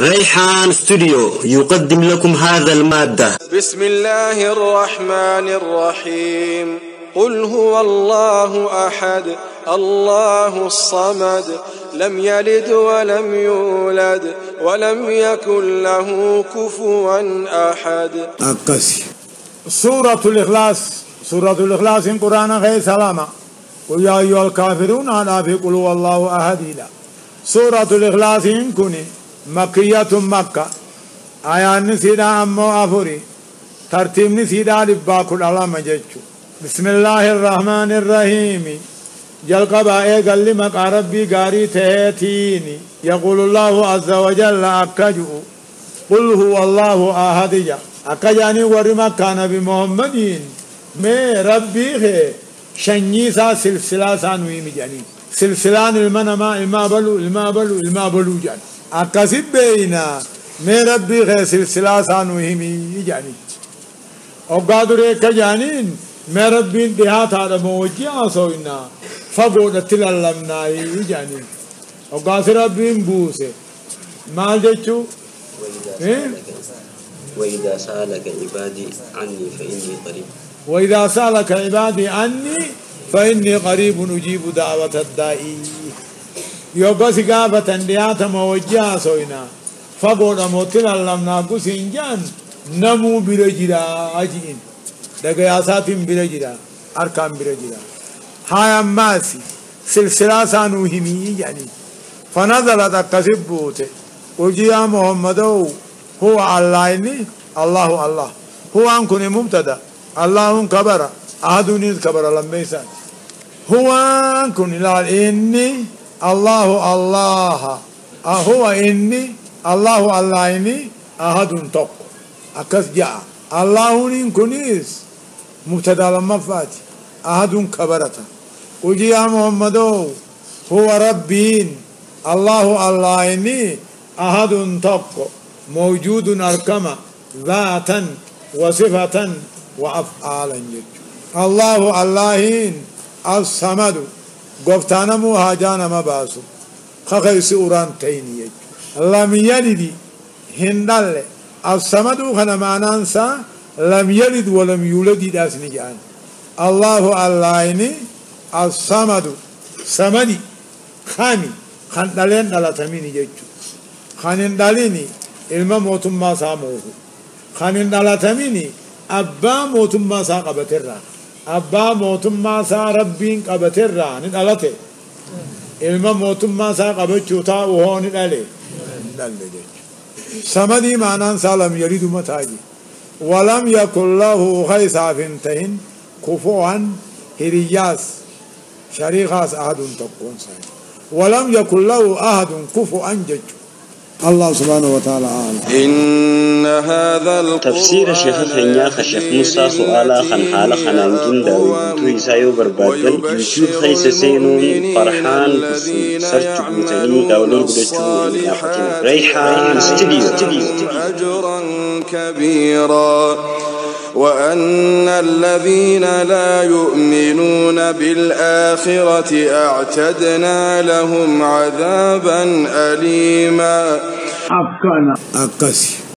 ريحان ستوديو يقدم لكم هذا المادة. بسم الله الرحمن الرحيم. قل هو الله أحد الله الصمد لم يلد ولم يولد ولم يكن له كفوا أحد. أكسي سورة الإخلاص سورة الإخلاص إن قرآن غير سلامة. قل يا أيها الكافرون أنا في قل هو الله أحد إلى؟ سورة الإخلاص إن كني مكية مكة. آيان سيدا أمو أفوري. ترتيب سيدا لبا كل علام جيتشو. بسم الله الرحمن الرحيم. جلقبا إيقال لمك ربي قاري تهيتيني يقول الله عز وجل أكجو. قل هو الله جا. أكجاني ورمك كان بمحمدين مي ربي خي. شنيسا سلسلة سانوي مجاني سلسلان المنما الما بلو الما بلو الما بلو جان أكسب بينا مي ربي خي سلسلة سانوي مجاني وقادر كجانين ما ربين دهات هذا موجي آسوينا. فقود تلالمنا يجاني. وقاس ربين بوسه ما جيتشو إيه؟ وإذا سألك عبادي عني فإني قريب. وإذا سألك عبادي عني فإني قريب أجيب دعوة الدائي يوبس قافة دهات موجي آسوينا فقود متلالمنا قسين نمو برجلا أجئين dhagayaasatiin bira jira harkaan bira jira haa ammaasi silsilaa isaanuu himii jedhanii fanazalat akkasi buute ujiyaa muhammadou huwa allah inni allahu allah huwaan kun mubtada allahun kabara ahadunis kabara lammeeysaati huwaan kun ilaal inni allahu allaha huwa inni allahu allah inni ahadun tokko akkas ja'a allahuniin kunis مبتدا لما فات أحد كبرتا وجي يا محمد هو ربين الله الله إني أحد تق موجود أركما ذاتا وصفة وأفعالا جد الله اللهين الصمد قفتانا مهاجانا مباسو خخي سوران تيني يج لم يلد هندل الصمد خنا معنانسا لم يلد ولم يولد داس نجان الله الله الصمد صمدي خامي خان دلين دلا تميني جچو خان دليني علم موتم ما ساموه خان دلا تميني أبا موتم أبا موتم ما سا ربين قبترا ندلته علم موتم ما سا قبچو تا وهو ندله جچو صمدي معنان سالم يريد متاجي ولم يكن له خيسا فنتهن كفوا هرياس شريخاس أحد تقون سعيد ولم يكن له أحد كفوا جج الله سبحانه وتعالى أعلم. إن هذا القرآن تفسير الشيخ خنيا خشيخ موسى سؤالا خن حالا خنانجين داوي تو إسايو بربادن يوتيوب خيس سينون فرحان سرچ بوتني داولور بدچو ريحان استديو. أجرا كبيرا. وأن الذين لا يؤمنون بالآخرة أعتدنا لهم عذابا أليما. أفكانا أكسي